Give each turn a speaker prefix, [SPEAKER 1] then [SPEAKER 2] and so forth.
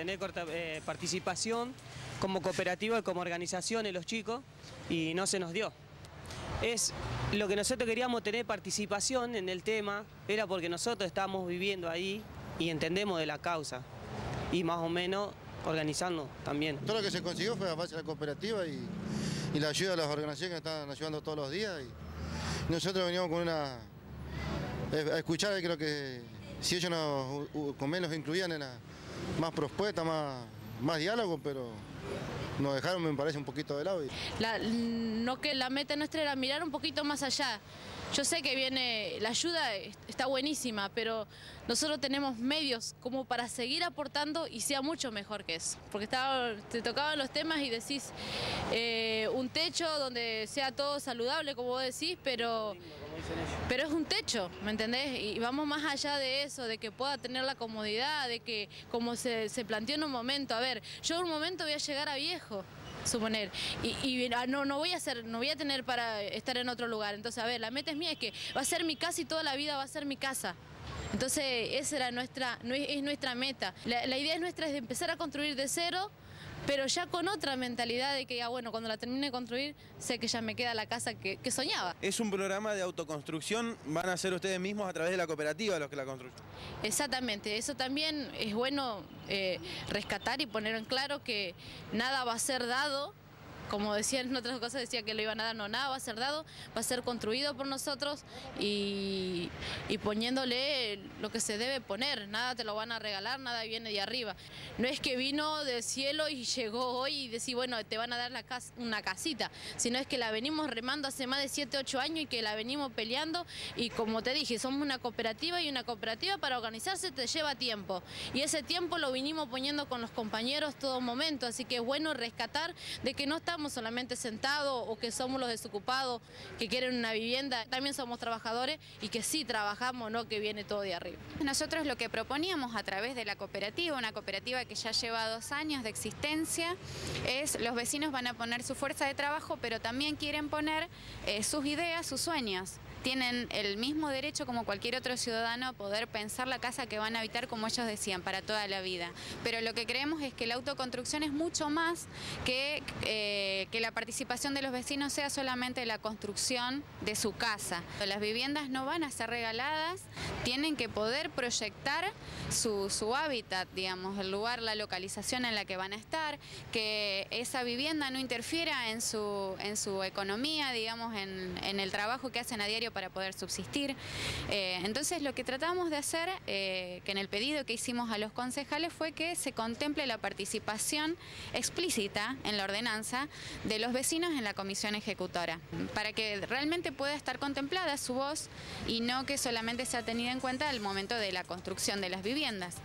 [SPEAKER 1] tener eh, participación como cooperativa y como organización en los chicos y no se nos dio. Es lo que nosotros queríamos tener participación en el tema, era porque nosotros estamos viviendo ahí y entendemos de la causa y más o menos organizando también.
[SPEAKER 2] Todo lo que se consiguió fue a base de la cooperativa y, la ayuda de las organizaciones que están ayudando todos los días. Y nosotros veníamos con una... a escuchar, creo que si ellos nos, con menos incluían en la, más propuesta, más, más diálogo, pero nos dejaron, me parece, un poquito de lado.
[SPEAKER 3] no que la meta nuestra era mirar un poquito más allá. Yo sé que viene, la ayuda está buenísima, pero nosotros tenemos medios como para seguir aportando y sea mucho mejor que eso. Porque te tocaban los temas y decís eh, un techo donde sea todo saludable, como vos decís, pero, pero es un techo, ¿me entendés? Y vamos más allá de eso, de que pueda tener la comodidad, de que como se, se planteó en un momento, a ver, yo en un momento voy a llegar a viejo, suponer. Y, no, no voy a hacer, no voy a tener para estar en otro lugar. Entonces, a ver, la meta es mía, es que va a ser mi casa y toda la vida va a ser mi casa. Entonces, esa era nuestra, es nuestra meta. La, la idea nuestra es de empezar a construir de cero pero ya con otra mentalidad de que ya bueno, cuando la termine de construir, sé que ya me queda la casa que, soñaba.
[SPEAKER 4] Es un programa de autoconstrucción, van a ser ustedes mismos a través de la cooperativa los que la construyen.
[SPEAKER 3] Exactamente, eso también es bueno eh, rescatar y poner en claro que nada va a ser dado, como decían en otras cosas, decía que lo iban a dar, no, nada va a ser dado, va a ser construido por nosotros y, poniéndole lo que se debe poner, nada te lo van a regalar, nada viene de arriba. No es que vino del cielo y llegó hoy y decir, bueno, te van a dar la una casita, sino es que la venimos remando hace más de 7, 8 años y que la venimos peleando y como te dije, somos una cooperativa y una cooperativa para organizarse te lleva tiempo y ese tiempo lo vinimos poniendo con los compañeros todo momento, así que es bueno rescatar de que no estamos solamente sentados o que somos los desocupados que quieren una vivienda, también somos trabajadores y que sí trabajamos, no que viene todo de arriba.
[SPEAKER 5] Nosotros lo que proponíamos a través de la cooperativa, una cooperativa que ya lleva dos años de existencia, es los vecinos van a poner su fuerza de trabajo, pero también quieren poner eh, sus ideas, sus sueños tienen el mismo derecho como cualquier otro ciudadano a poder pensar la casa que van a habitar como ellos decían, para toda la vida. Pero lo que creemos es que la autoconstrucción es mucho más que, eh, que la participación de los vecinos sea solamente la construcción de su casa. Las viviendas no van a ser regaladas, tienen que poder proyectar su, hábitat, digamos, el lugar, la localización en la que van a estar, que esa vivienda no interfiera en su, en economía, digamos, en, en el trabajo que hacen a diario para poder subsistir. Eh, entonces lo que tratamos de hacer, eh, que en el pedido que hicimos a los concejales fue que se contemple la participación explícita en la ordenanza de los vecinos en la comisión ejecutora, para que realmente pueda estar contemplada su voz y no que solamente sea tenida en cuenta al momento de la construcción de las viviendas.